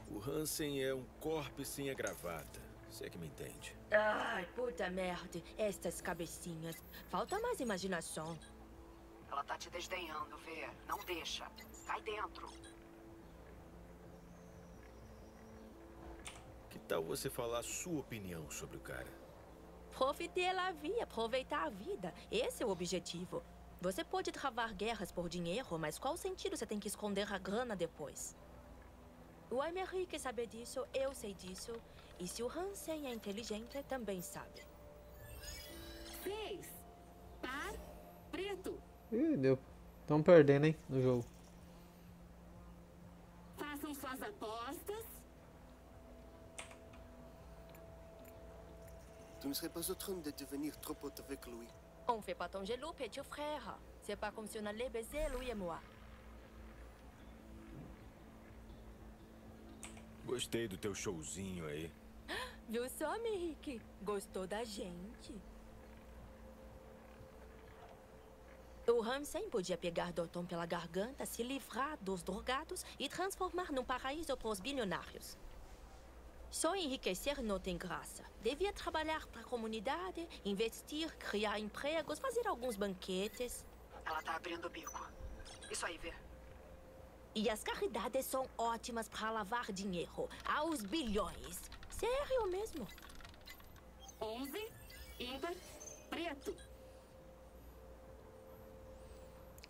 O Hansen é um corpo sem a gravata. Você é que me entende. Ai, puta merda. Estas cabecinhas. Falta mais imaginação. Ela tá te desdenhando, vê. Não deixa. Cai dentro. Que tal você falar a sua opinião sobre o cara? Profiter la vie, aproveitar a vida. Esse é o objetivo. Você pode travar guerras por dinheiro, mas qual sentido você tem que esconder a grana depois? O Aymeri quer saber disso, eu sei disso. E se o Hansen é inteligente, também sabe. Seis. Par. Preto. Ih, deu. Estão perdendo, hein, no jogo. Façam suas apostas. Tu não serais o trono de devenir trop haute avec Louis. On fait pas ton jaloux, petit frère. C'est pas comme si on allait baiser, lui et moi. Gostei do teu showzinho aí. [gasps] Viu só, Henrique? Gostou da gente? O Hansen podia pegar Douton pela garganta, se livrar dos drogados e transformar num paraíso para os bilionários. Só enriquecer não tem graça. Devia trabalhar para a comunidade, investir, criar empregos, fazer alguns banquetes. Ela tá abrindo o bico. Isso aí, vê. E as caridades são ótimas para lavar dinheiro. Aos bilhões. Sério mesmo. 11, ímpar, preto.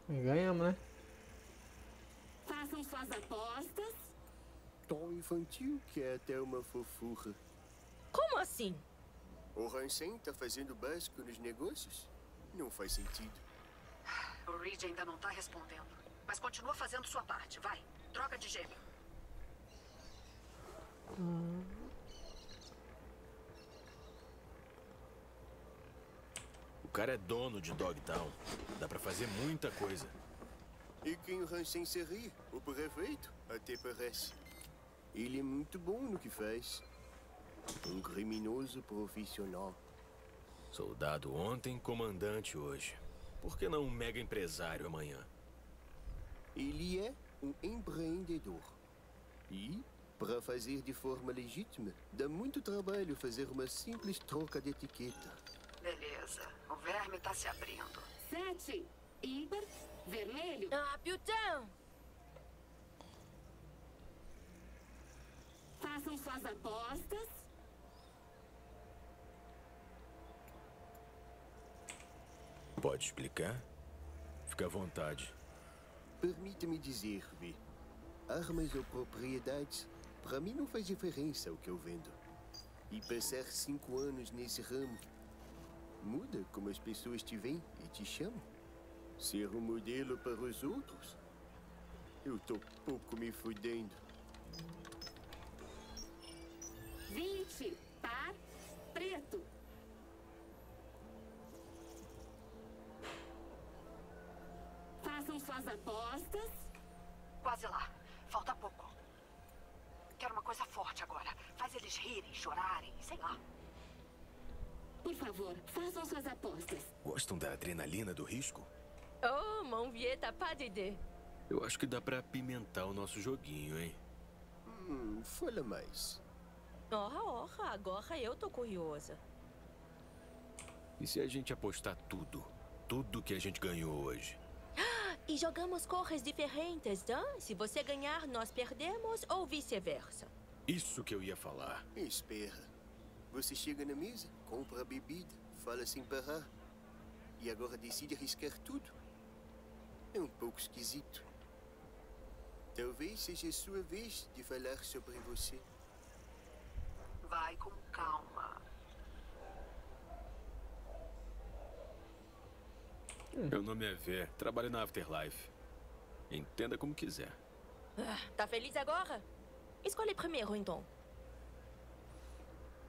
Ganhamos, né? Façam suas apostas. Tão infantil que é até uma fofura. Como assim? O Hansen tá fazendo básico nos negócios? Não faz sentido. O Reed ainda não tá respondendo. Mas continua fazendo sua parte, vai. Troca de gêmeo. Hum. O cara é dono de Dogtown. Dá pra fazer muita coisa. E quem o Hansen se ri? O prefeito? Até parece. Ele é muito bom no que faz. Um criminoso profissional. Soldado ontem, comandante hoje. Por que não um mega empresário amanhã? Ele é um empreendedor. E, para fazer de forma legítima, dá muito trabalho fazer uma simples troca de etiqueta. Beleza. O verme tá se abrindo. Sete, ímpar, vermelho. Ah, putain! Façam suas apostas. Pode explicar? Fica à vontade. Permita-me dizer, V. Armas ou propriedades, para mim não faz diferença o que eu vendo. E passar cinco anos nesse ramo muda como as pessoas te veem e te chamam. Ser um modelo para os outros? Eu tô pouco me fudendo. 20, par, preto. Façam suas apostas. Quase lá. Falta pouco. Quero uma coisa forte agora. Faz eles rirem, chorarem, sei lá. Por favor, façam suas apostas. Gostam da adrenalina do risco? Oh, mon vieux, t'as pas d'idée. Eu acho que dá pra apimentar o nosso joguinho, hein? Hum, fala mais. Ora, ora, agora eu tô curiosa. E se a gente apostar tudo? Tudo que a gente ganhou hoje? [gasps] E jogamos cores diferentes, hein? Se você ganhar, nós perdemos ou vice-versa. Isso que eu ia falar. Espera. Você chega na mesa, compra a bebida, fala sem parar. E agora decide arriscar tudo. É um pouco esquisito. Talvez seja a sua vez de falar sobre você. Vai com calma. Meu nome é Vé, trabalho na Afterlife. Entenda como quiser. Ah, tá feliz agora? Escolhe primeiro, então.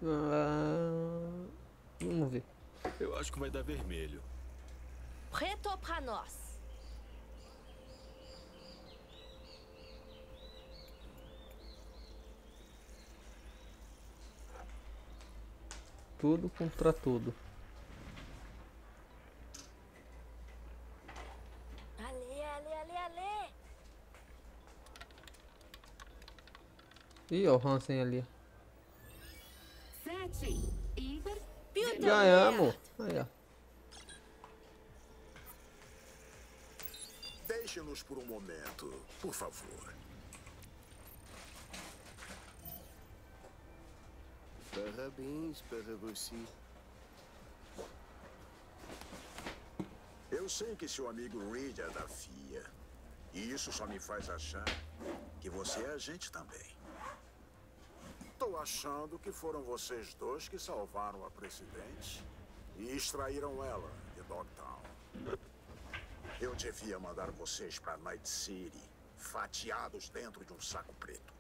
Ah, vamos ver. Eu acho que vai dar vermelho. Preto pra nós. Tudo contra tudo. Ale, ale, ale, ale. Ih, ó, o Hansen ali. Sete, ímpar, Ganhamos. Aí, ó. Deixe-nos por um momento, por favor. Parabéns para você. Eu sei que seu amigo Reed é da FIA. E isso só me faz achar que você é agente também. Tô achando que foram vocês dois que salvaram a presidente e extraíram ela de Dogtown. Eu devia mandar vocês para Night City, fatiados dentro de um saco preto.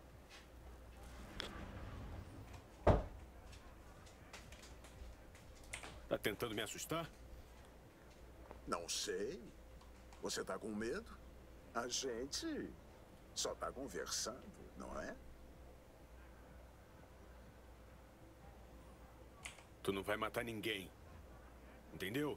Tá tentando me assustar? Não sei. Você tá com medo? A gente só tá conversando, não é? Tu não vai matar ninguém. Entendeu?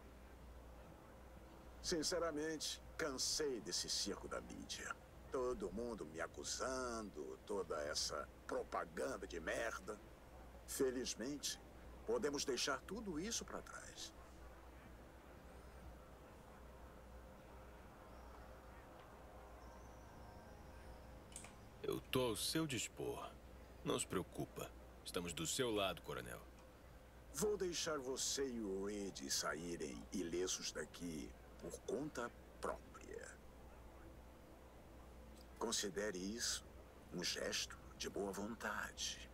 Sinceramente, cansei desse circo da mídia. Todo mundo me acusando, toda essa propaganda de merda. Felizmente, podemos deixar tudo isso para trás. Eu tô ao seu dispor. Não se preocupa. Estamos do seu lado, coronel. Vou deixar você e o Reed saírem ilesos daqui por conta própria. Considere isso um gesto de boa vontade.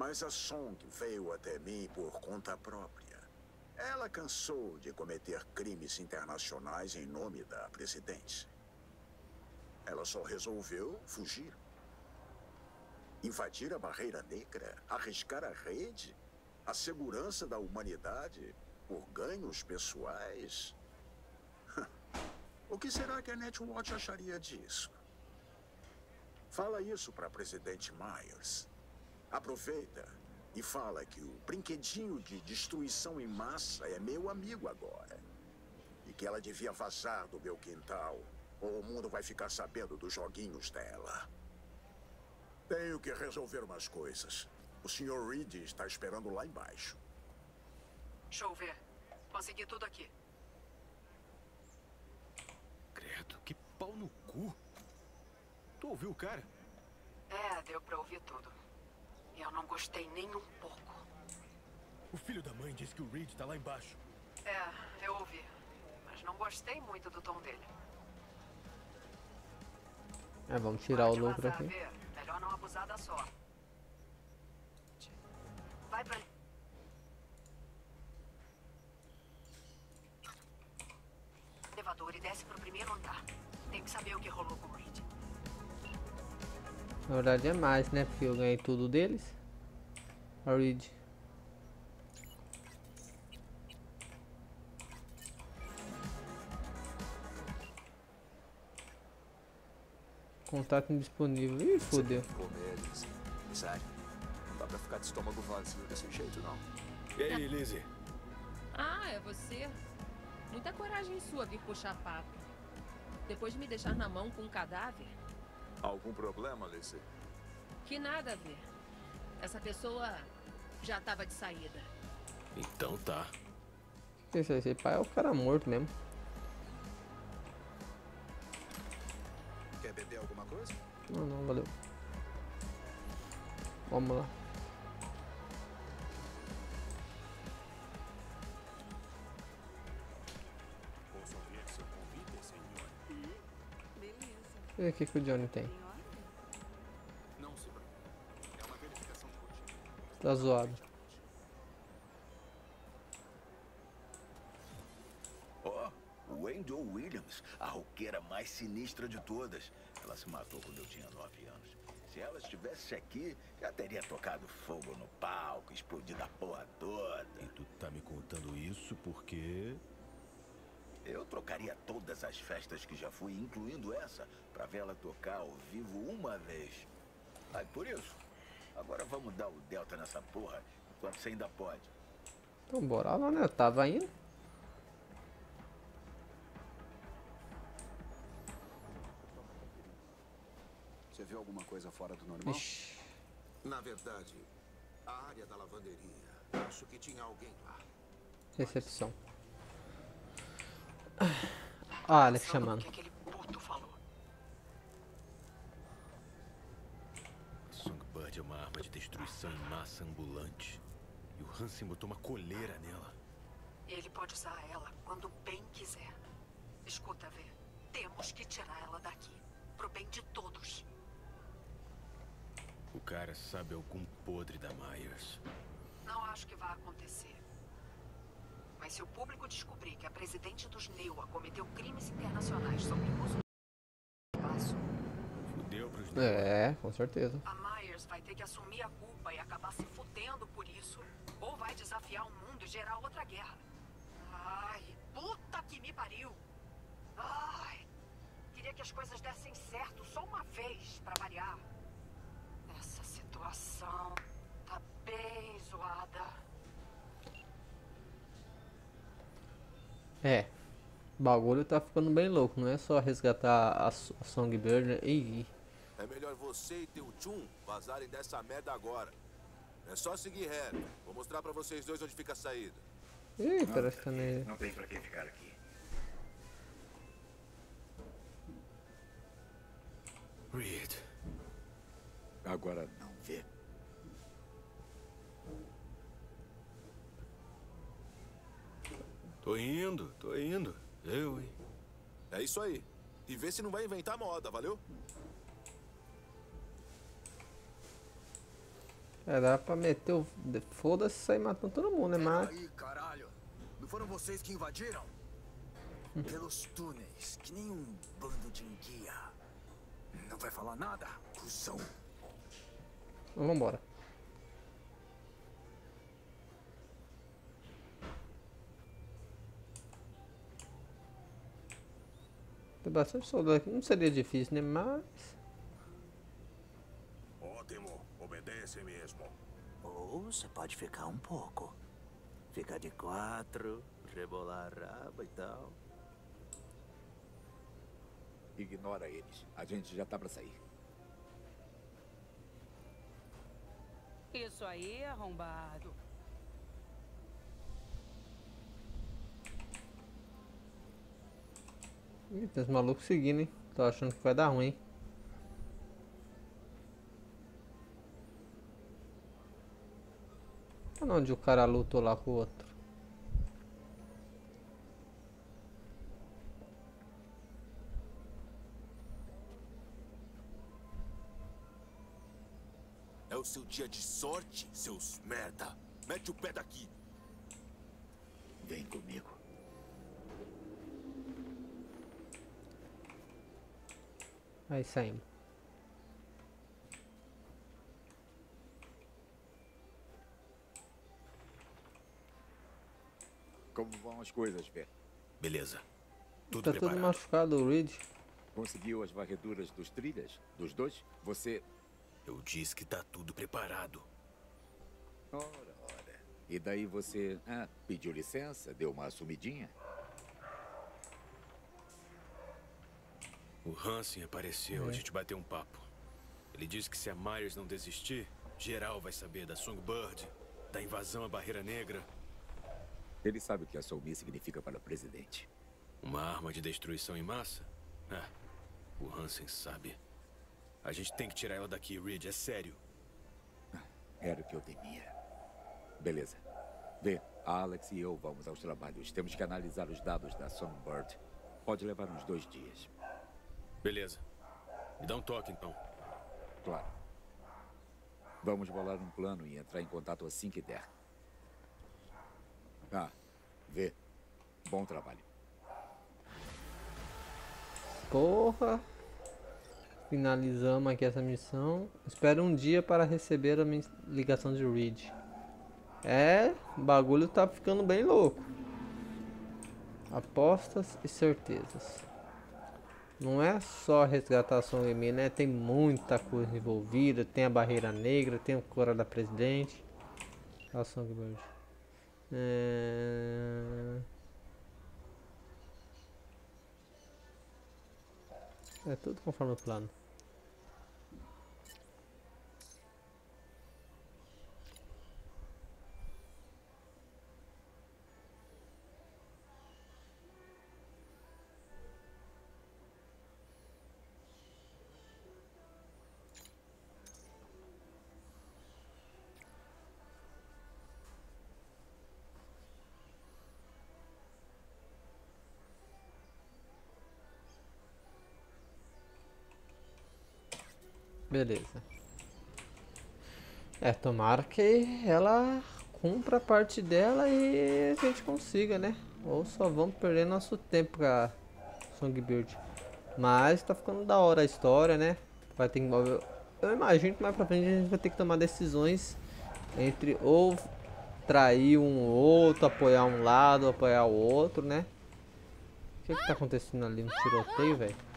Mas a Song veio até mim por conta própria. Ela cansou de cometer crimes internacionais em nome da presidente. Ela só resolveu fugir. Invadir a barreira negra, arriscar a rede, a segurança da humanidade por ganhos pessoais. [laughs] O que será que a Netwatch acharia disso? Fala isso para presidente Myers. Aproveita e fala que o brinquedinho de destruição em massa é meu amigo agora. E que ela devia vazar do meu quintal, ou o mundo vai ficar sabendo dos joguinhos dela. Tenho que resolver umas coisas. O Sr. Reed está esperando lá embaixo. Deixa eu ver. Consegui tudo aqui. Credo, que pau no cu. Tu ouviu o cara? É, deu pra ouvir tudo. Eu não gostei nem um pouco. O filho da mãe disse que o Reed tá lá embaixo. É, eu ouvi. Mas não gostei muito do tom dele. É, vamos tirar o lucro aqui. Ver. Melhor não abusar da sorte. Vai pra... Elevador e desce pro primeiro andar. Tem que saber o que rolou com. Na verdade é mais, né? Porque eu ganhei tudo deles. A Reed. Contato indisponível. Ih, fodeu. Comer eles. Sério. Não dá pra ficar de estômago vazio desse jeito, não. E aí, Lizzie? Ah, é você? Muita coragem sua vir puxar papo. Depois de me deixar na mão com um cadáver? Algum problema, Lizzie? Que nada a ver. Essa pessoa já estava de saída. Então tá. Esse, esse pai é o cara morto mesmo. Quer beber alguma coisa? Não, não, valeu. Vamos lá. E o que, que o Johnny tem? É. Tá zoado. Ó, oh, Wendell Williams, a roqueira mais sinistra de todas. Ela se matou quando eu tinha nove anos. Se ela estivesse aqui, já teria tocado fogo no palco, explodido a porra toda. E tu tá me contando isso porque... Eu trocaria todas as festas que já fui, incluindo essa, pra vê-la tocar ao vivo uma vez. Ai, por isso, agora vamos dar o delta nessa porra, enquanto você ainda pode. Então bora lá, né? Eu tava indo. Você viu alguma coisa fora do normal? Ixi. Na verdade, a área da lavanderia. Acho que tinha alguém lá. Recepção. Ah, Alex chamando. O que aquele puto falou? Songbird é uma arma de destruição em massa ambulante. E o Hansen botou uma coleira nela. Ele pode usar ela quando bem quiser. Escuta, Vê. Temos que tirar ela daqui. Pro bem de todos. O cara sabe algum podre da Myers. Não acho que vai acontecer. Mas se o público descobrir que a presidente dos NEUA cometeu crimes internacionais sobre o uso do espaço... Fudeu pros É, com certeza. A Myers vai ter que assumir a culpa e acabar se fudendo por isso. Ou vai desafiar o mundo e gerar outra guerra. Ai, puta que me pariu. Ai, queria que as coisas dessem certo só uma vez, pra variar. Essa situação tá bem zoada. É. O bagulho tá ficando bem louco, não é só resgatar a, a Songbird. Né? Ih. É melhor você e teu Chum vazarem dessa merda agora. É só seguir reto. Vou mostrar pra vocês dois onde fica a saída. Ih, parece que tá nele. Não tem pra quem ficar aqui. Reed. Agora Tô indo, tô indo. Eu, hein? É isso aí. E vê se não vai inventar moda, valeu? É, dá pra meter o. Foda-se sair matando todo mundo, né, mas. aí, caralho. Não foram vocês que invadiram? Pelos túneis, que nem um bando de enguia. Não vai falar nada, cuzão. Vambora. Tem bastante soldado aqui, não seria difícil, né? Mas. Ótimo, obedece mesmo. Ou você pode ficar um pouco. Ficar de quatro, rebolar a raba e tal. Ignora eles. A gente já tá pra sair. Isso aí, arrombado. Ih, tem os malucos seguindo, hein? Tô achando que vai dar ruim, hein? Olha onde o cara lutou lá com o outro. É o seu dia de sorte, seus merda. Mete o pé daqui. Vem comigo. Aí saímos. Como vão as coisas, Vê? Beleza. Tudo tá preparado. tudo machucado, o Reed. Conseguiu as varreduras dos trilhas? Dos dois? Você. Eu disse que tá tudo preparado. Ora, ora. E daí você ah, pediu licença, deu uma sumidinha? O Hansen apareceu, a É. gente bateu um papo. Ele disse que se a Myers não desistir, geral vai saber da Songbird, da invasão à Barreira Negra. Ele sabe o que a Soumi significa para o presidente. Uma arma de destruição em massa? Ah, o Hansen sabe. A gente tem que tirar ela daqui, Reed, é sério. Era o que eu temia. Beleza. Vê, a Alex e eu vamos aos trabalhos. Temos que analisar os dados da Songbird. Pode levar uns dois dias. Beleza. Me dá um toque, então. Claro. Vamos bolar um plano e entrar em contato assim que der. Ah, vê. Bom trabalho. Porra. Finalizamos aqui essa missão. Espero um dia para receber a minha ligação de Reed. É, o bagulho tá ficando bem louco. Apostas e certezas. Não é só resgatar a Mi, né? Tem muita coisa envolvida. Tem a barreira negra, tem o Cora da Presidente. A Songbird. É... é tudo conforme o plano. Beleza. É, tomara que ela cumpra a parte dela e a gente consiga, né? Ou só vamos perder nosso tempo com a Songbird. Mas tá ficando da hora a história, né? vai ter que. Eu imagino que mais pra frente a gente vai ter que tomar decisões entre ou trair um ou outro, apoiar um lado, apoiar o outro, né? O que que tá acontecendo ali no tiroteio, velho?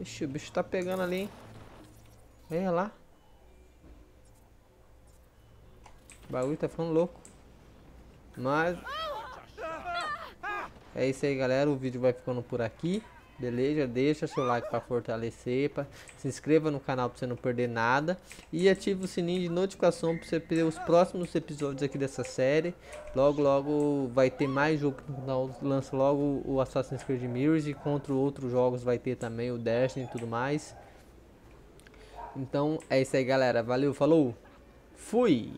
Ixi, o bicho tá pegando ali, hein? Olha lá. O bagulho tá ficando louco. Mas... É isso aí, galera. O vídeo vai ficando por aqui. Beleza? Deixa seu like para fortalecer. Pra... Se inscreva no canal para você não perder nada. E ative o sininho de notificação para você ter os próximos episódios aqui dessa série. Logo, logo vai ter mais jogo. Lança logo o Assassin's Creed Mirrors. E contra outros jogos vai ter também o Destiny e tudo mais. Então é isso aí, galera. Valeu, falou. Fui!